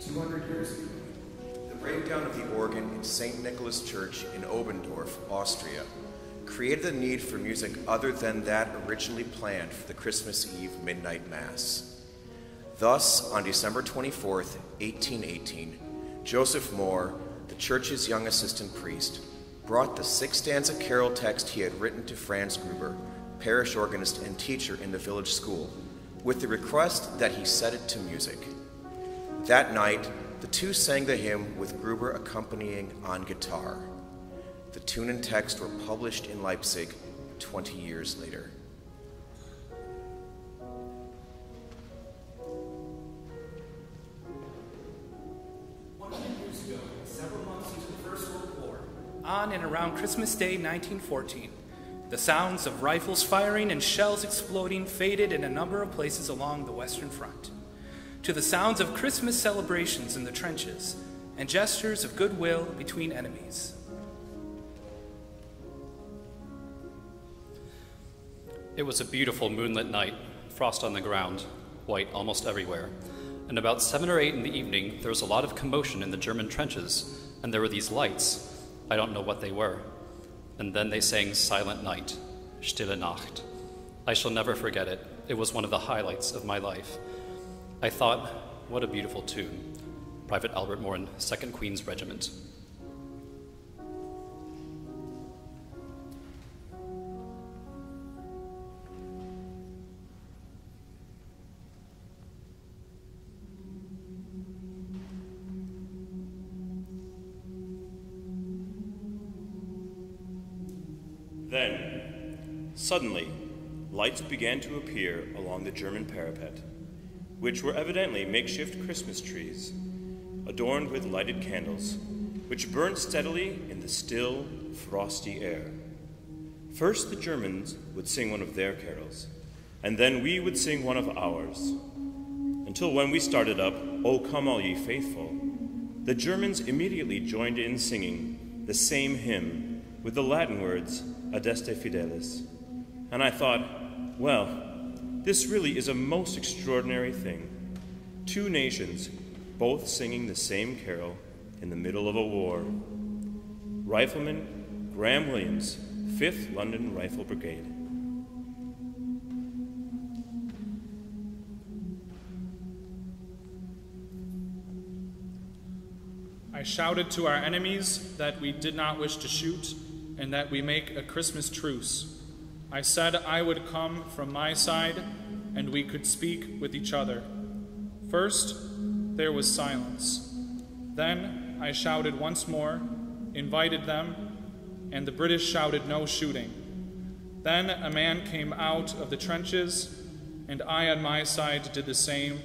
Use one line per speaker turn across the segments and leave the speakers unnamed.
200 years ago.
The breakdown of the organ in St. Nicholas Church in Oberndorf, Austria, created the need for music other than that originally planned for the Christmas Eve midnight Mass. Thus, on December 24, 1818, Joseph Mohr, the church's young assistant priest, brought the six stanza carol text he had written to Franz Gruber, parish organist and teacher in the village school, with the request that he set it to music. That night, the two sang the hymn with Gruber accompanying on guitar. The tune and text were published in Leipzig 20 years later.
on and around Christmas Day 1914, the sounds of rifles firing and shells exploding faded in a number of places along the Western Front. To the sounds of Christmas celebrations in the trenches and gestures of goodwill between enemies.
It was a beautiful moonlit night, frost on the ground, white almost everywhere. And about seven or eight in the evening, there was a lot of commotion in the German trenches, and there were these lights. I don't know what they were. And then they sang Silent Night, Stille Nacht. I shall never forget it. It was one of the highlights of my life. I thought, what a beautiful tune. Private Albert Moren, 2nd Queen's Regiment.
Then, suddenly, lights began to appear along the German parapet, which were evidently makeshift Christmas trees, adorned with lighted candles, which burned steadily in the still, frosty air. First, the Germans would sing one of their carols, and then we would sing one of ours. Until when we started up, O come all ye faithful, the Germans immediately joined in singing the same hymn with the Latin words, Adeste Fideles. And I thought, well, this really is a most extraordinary thing. Two nations, both singing the same carol in the middle of a war. Rifleman Graham Williams, 5th London Rifle Brigade.
I shouted to our enemies that we did not wish to shoot and that we make a Christmas truce. I said I would come from my side and we could speak with each other. First, there was silence. Then I shouted once more, invited them, and the British shouted no shooting. Then a man came out of the trenches, and I on my side did the same.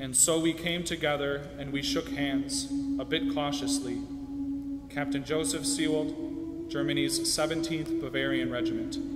And so we came together and we shook hands, a bit cautiously. Captain Joseph Seewald, Germany's 17th Bavarian Regiment.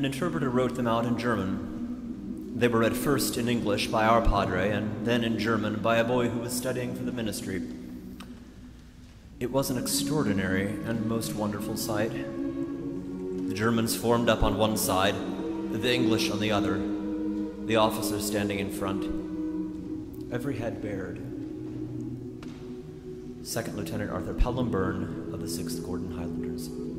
An interpreter wrote them out in German. They were read first in English by our padre and then in German by a boy who was studying for the ministry. It was an extraordinary and most wonderful sight. The Germans formed up on one side, the English on the other, the officers standing in front, every head bared. Second Lieutenant Arthur Pelham Burn of the 6th Gordon Highlanders.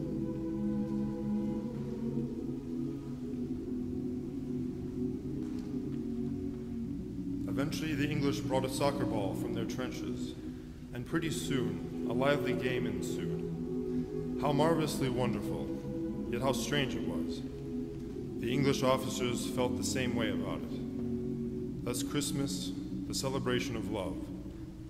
Eventually, the English brought a soccer ball from their trenches, and pretty soon a lively game ensued. How marvelously wonderful, yet how strange it was. The English officers felt the same way about it. Thus, Christmas, the celebration of love,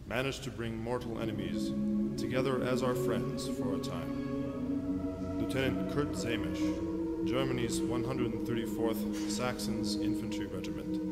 managed to bring mortal enemies together as our friends for a time. Lieutenant Kurt Zehmisch, Germany's 134th Saxons Infantry Regiment,